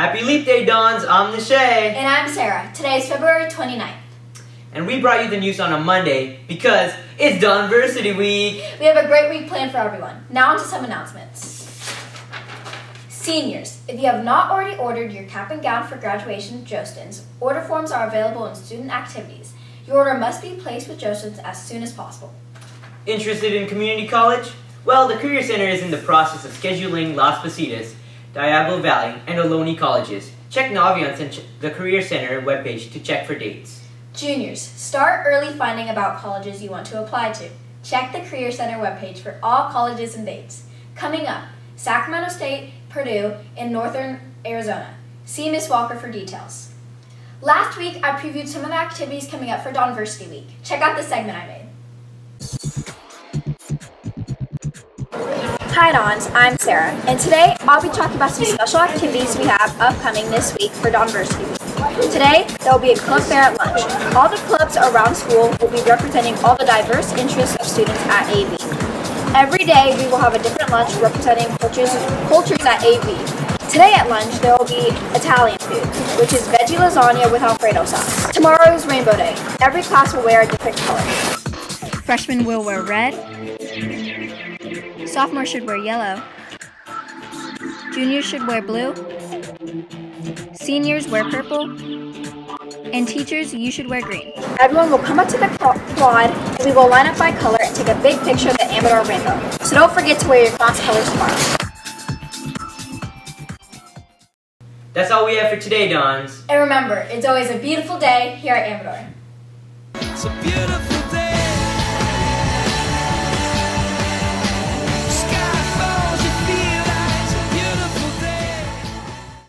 Happy Leap Day, Dons! I'm Nishay. And I'm Sarah. Today is February 29th. And we brought you the news on a Monday because it's Donversity Week. We have a great week planned for everyone. Now on to some announcements. Seniors, if you have not already ordered your cap and gown for graduation Jostens, order forms are available in student activities. Your order must be placed with Jostens as soon as possible. Interested in community college? Well, the Career Center is in the process of scheduling Las Positas Diablo Valley, and Ohlone colleges. Check Naviance and the Career Center webpage to check for dates. Juniors, start early finding about colleges you want to apply to. Check the Career Center webpage for all colleges and dates. Coming up, Sacramento State, Purdue, and Northern Arizona. See Miss Walker for details. Last week, I previewed some of the activities coming up for Donversity Week. Check out the segment I made. Hi Dons, I'm Sarah, and today I'll be talking about some special activities we have upcoming this week for Donversity Week. Today, there will be a club fair at lunch. All the clubs around school will be representing all the diverse interests of students at AV. Every day, we will have a different lunch representing cultures, cultures at AV. Today at lunch, there will be Italian food, which is veggie lasagna with Alfredo sauce. Tomorrow is Rainbow Day. Every class will wear a different color. Freshmen will wear red, Sophomores should wear yellow. Juniors should wear blue. Seniors wear purple. And teachers, you should wear green. Everyone will come up to the quad and we will line up by color and take a big picture of the Amador rainbow. So don't forget to wear your class colors tomorrow. That's all we have for today, Dons. And remember, it's always a beautiful day here at Amador. It's a beautiful